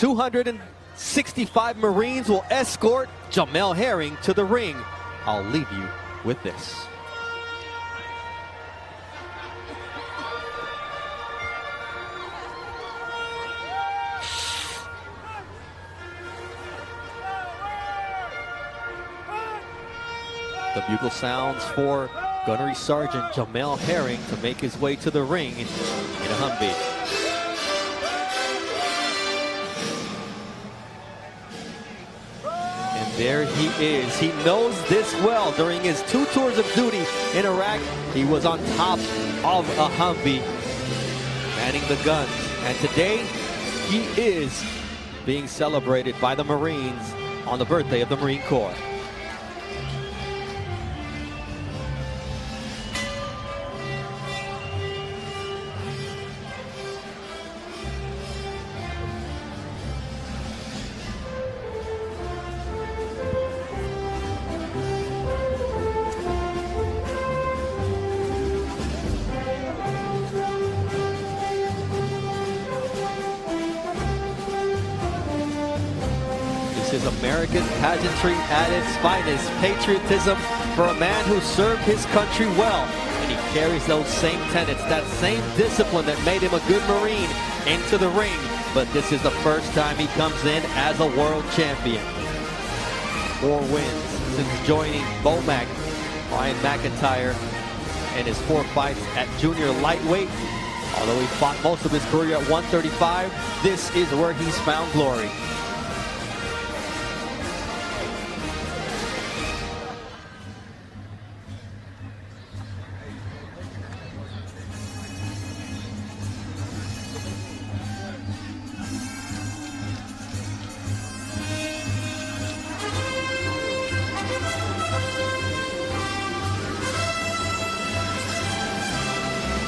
265 Marines will escort Jamel Herring to the ring. I'll leave you with this. The bugle sounds for Gunnery Sergeant Jamel Herring to make his way to the ring in a Humvee. There he is. He knows this well. During his two tours of duty in Iraq, he was on top of a Humvee, manning the guns. And today, he is being celebrated by the Marines on the birthday of the Marine Corps. This is American pageantry at its finest. Patriotism for a man who served his country well. And he carries those same tenets, that same discipline that made him a good Marine into the ring. But this is the first time he comes in as a world champion. Four wins since joining Bomac, Brian McIntyre, and his four fights at junior lightweight. Although he fought most of his career at 135, this is where he's found glory.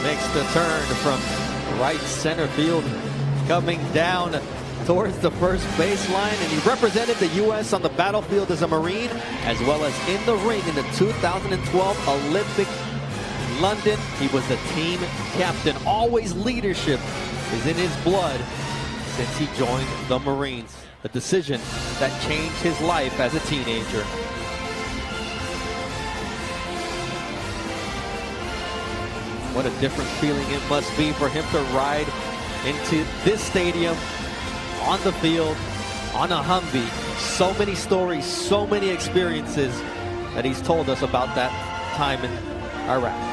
Makes the turn from right center field, coming down towards the first baseline. And he represented the U.S. on the battlefield as a Marine, as well as in the ring in the 2012 Olympic London. He was the team captain. Always leadership is in his blood since he joined the Marines. A decision that changed his life as a teenager. What a different feeling it must be for him to ride into this stadium, on the field, on a Humvee. So many stories, so many experiences that he's told us about that time in Iraq.